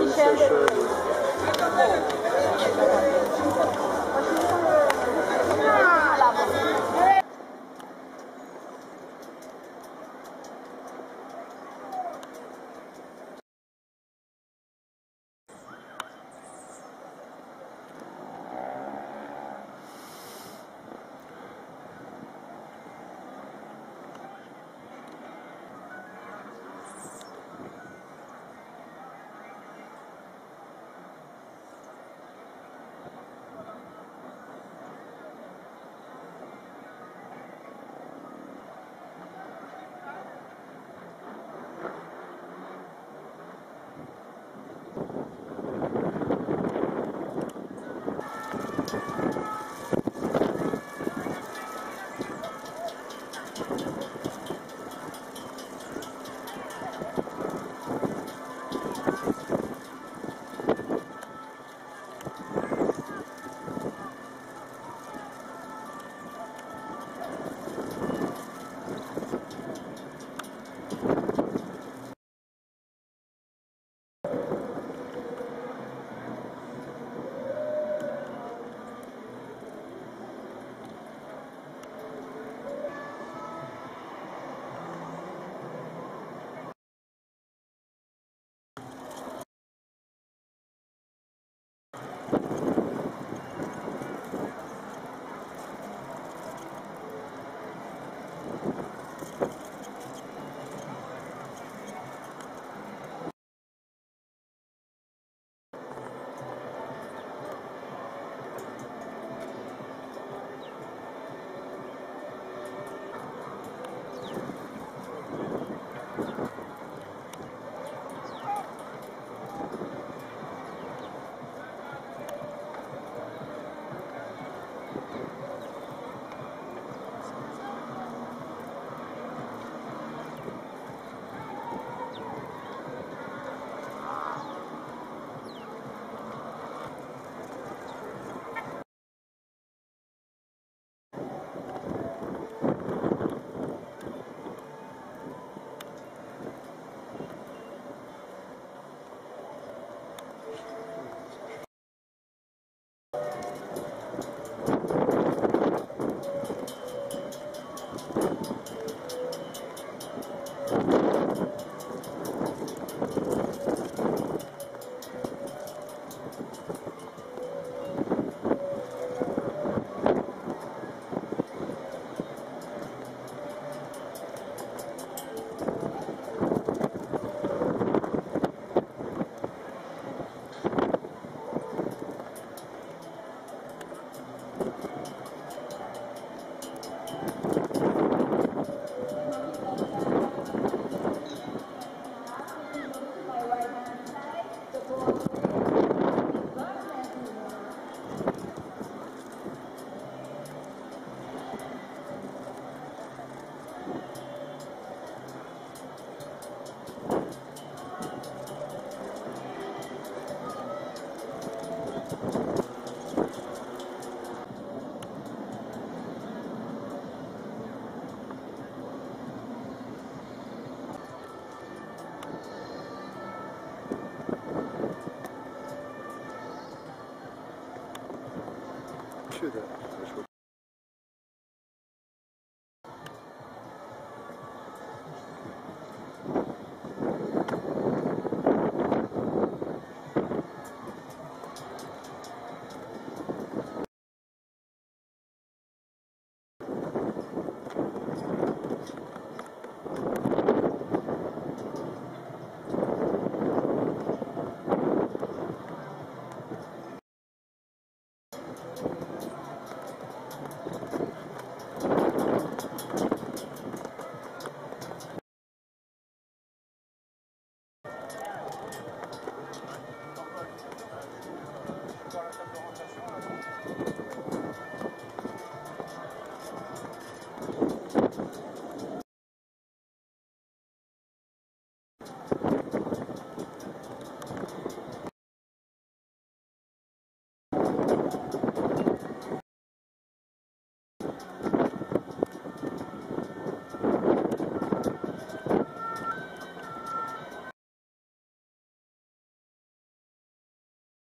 一千一 去的。残念。